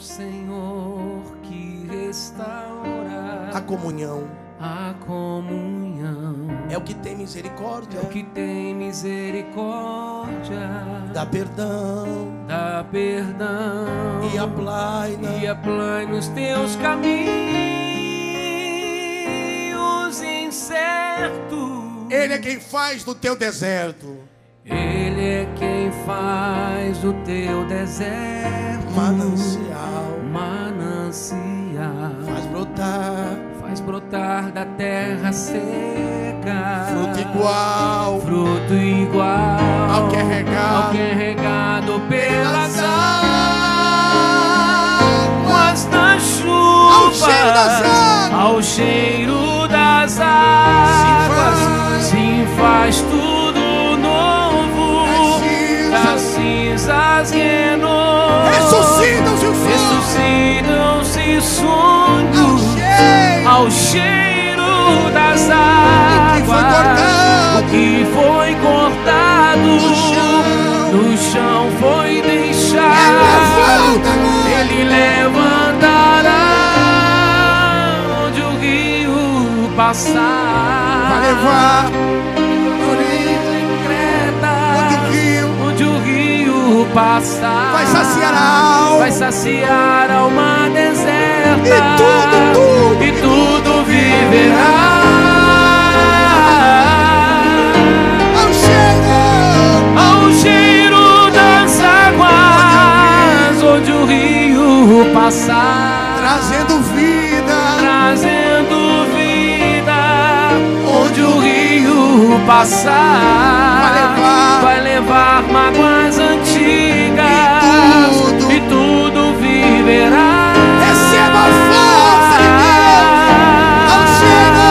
Senhor que restaura a comunhão. a comunhão. É o que tem misericórdia. É o que tem misericórdia, Dá perdão dá perdão e aplaina. e aplai nos teus caminhos incertos. Ele é quem faz do teu deserto Ele é quem faz do teu deserto manancial. manancial. Faz brotar Faz brotar da terra seca fruto igual fruto igual ao que é regado. ao que é regado pelas águas da chuva, Ao cheiro das águas. ao cheiro renovo, Ressuscitam-se os sonhos. ressuscitam-se Ao sonhos cheiro ao cheiro das que foi águas, cortado. o que foi cortado No chão. no chão foi É deixado. agora. Ele levantará onde o rio passar. Vai levar passar. vai saciar a alma. Vai saciar a alma deserta. E tudo, tudo, e tudo viverá. Ao cheiro Ao cheiro das águas, onde o rio passar. trazendo vida. trazendo vida onde o rio passar Vai levar- vai levar mágoas antigas E tudo- e tudo viverá. Receba a força de Deus. Ao cheiro.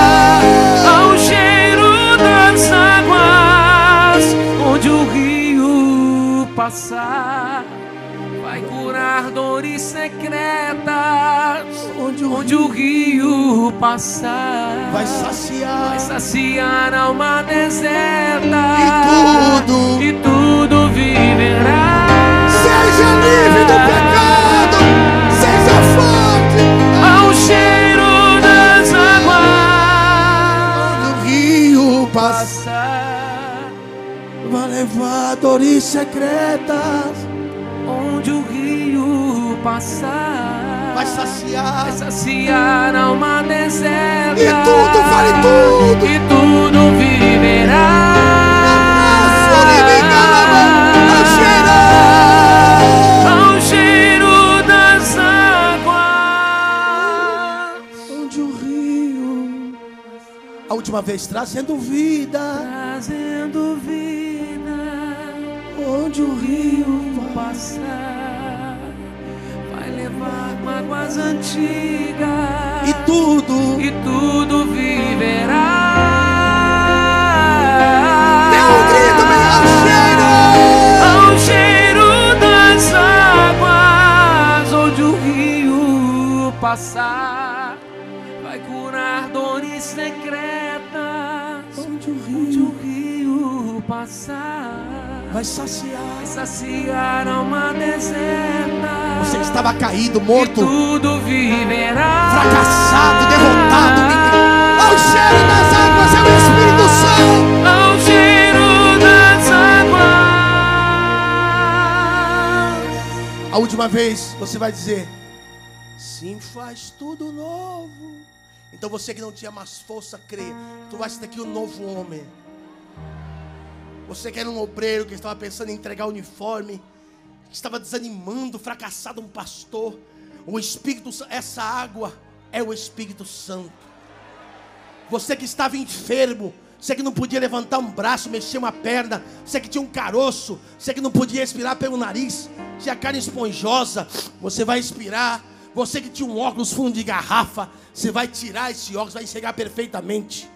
Ao cheiro das águas onde o rio passar vai curar dores secretas onde o onde o rio passar vai saciar. vai saciar a alma deserta. E tudo- e tudo viverá Seja livre do pecado. Seja forte. ao cheiro das Quando águas o rio passa, passar vai levar dores secretas. onde o rio passar Vai saciar. vai saciar alma deserta E tudo, vale tudo. e tudo A última vez trazendo vida. trazendo vida Onde o rio vai. passar vai levar mágoas antigas E tudo. e tudo viverá Dê um grito, meu ao cheiro das águas onde o rio passar Onde o onde rio o rio passar vai saciar. vai saciar a alma deserta Você estava caído, morto, tudo viverá fracassado, derrotado. Ao cheiro das águas é o Espírito Santo. ao cheiro das águas A última vez você vai dizer: Sim, faz tudo novo. Então você que não tinha mais força, crê. Tu vai ser daqui um novo homem. Você que era um obreiro que estava pensando em entregar o uniforme, que estava desanimando, fracassado, um pastor. O Espírito, Sa- essa água é o Espírito Santo. Você que estava enfermo, você que não podia levantar um braço, mexer uma perna, você que tinha um caroço, você que não podia respirar pelo nariz, tinha carne esponjosa, você vai expirar. Você que tinha um óculos fundo de garrafa, você vai tirar esse óculos, vai enxergar perfeitamente.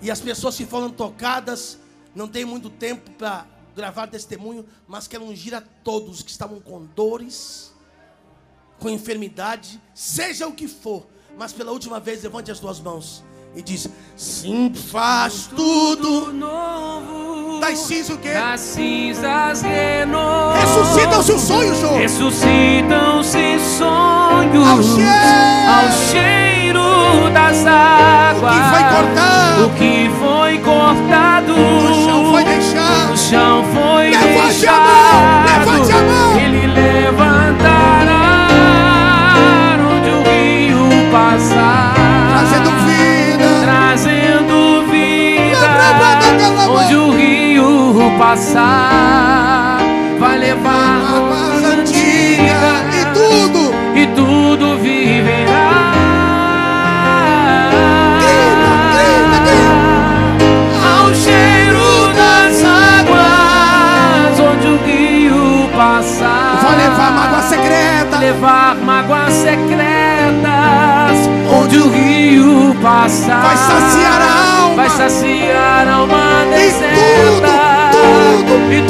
E as pessoas que foram tocadas, não tem muito tempo para gravar testemunho, mas quero ungir a todos que estavam com dores, com enfermidade, seja o que for, mas pela última vez levante as duas mãos e diz: Sim, faz tudo. novo Das cinzas o quê? das cinzas renovo Ressuscitam-se os sonhos, João. ressuscitam-se sonhos, Ao cheiro. ao cheiro das águas. O que foi cortado. O que foi cortado, O chão foi passar, vai levar Águas águas antigas. E tudo. e tudo viverá. Ao cheiro das águas, onde o rio passar, Vai levar mágoa secreta. levar mágoas secretas, onde o rio passar, Vai saciar a alma. vai saciar a alma deserta, tudo, e